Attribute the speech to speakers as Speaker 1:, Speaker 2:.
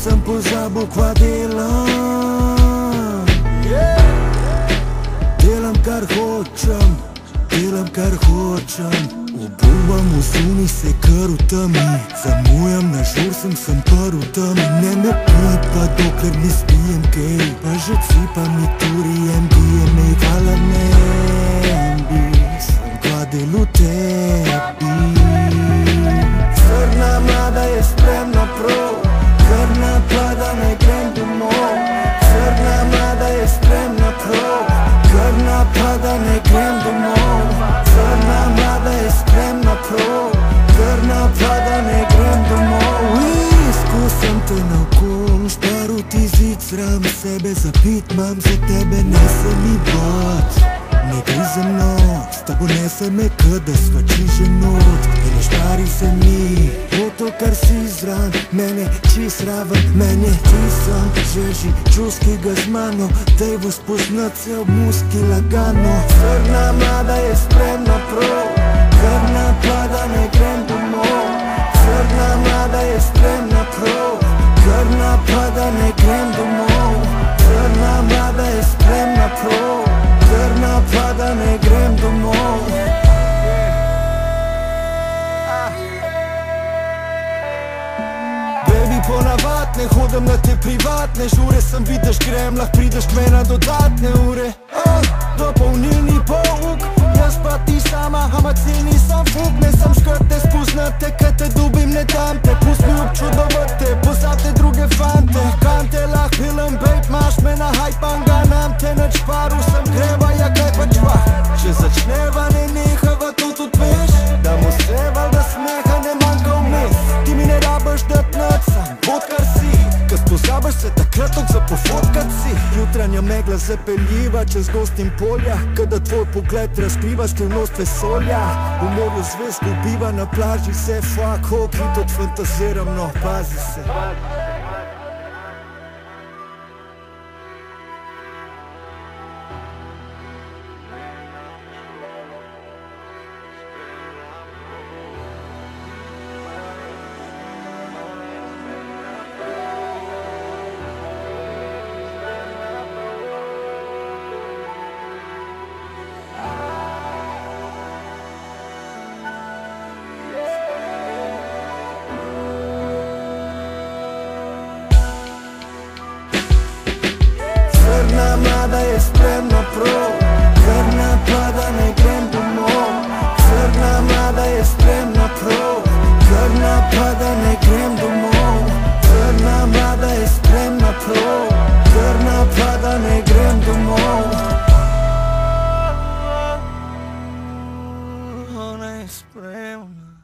Speaker 1: sem pozabil, kva delam Delam kar hočem, delam kar hočem. Obuvam v zuni se kar v temi. Zamujam na žur sem sem par v temi. Ne me pipa dokler ne spijem kaj Pa že cipa mi turijem DMA Hvala ti zid sram sebe zapit Mam za tebe ne se mi bat Ne gre za mno, s tabo ne se me kada svači že not Ne štari se mi, bo to kar si zran. Mene čist raven, mene ti sam. Žeži čus, ki ga z mano Dej bo spoznat se ob muski lagano. Crna mlada je spremna prav Krna pada, ne Baby, ponavad ne hodim na te privatne žure. Sem vidiš grem, lahko prideš k meni na dodatne ure. Ah, Dopolnilni pouk, jaz pa ti sama. Ampak cilj nisem fuk, ne sem škrt, ne spoznate Kaj te dubim, ne dam te, pust mi občudovate Pozabte druge fante, kante lahko pilem Babe, imaš me na hajpanga, nam te nič paru. Sem greva, ja kaj pa čva? Če začneva, ne nehava, Spozabiš se takrat tok za pofotkat si. Jutranja megla zapeljiva čez gost in polja. Kada tvoj pogled razkriva skrivnost vesolja. V morju zvezd ubiva na plaži se. Fuck Hok in tot fantaziram, no pazi se. Crna mlada je spremna prav Krna pada, ne grem domov Crna mlada je spremna prav Krna pada, ne grem domov Crna mlada je spremna prav Krna pada, ne grem domov Ona je spremna